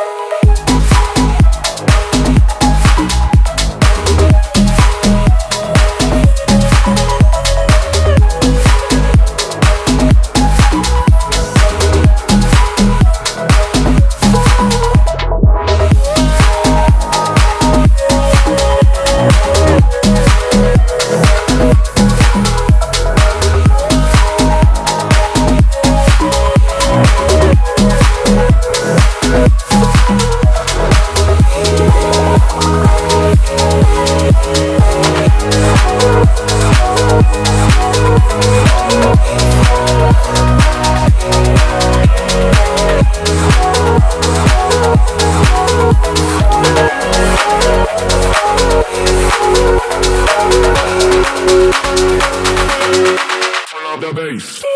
bass. faith.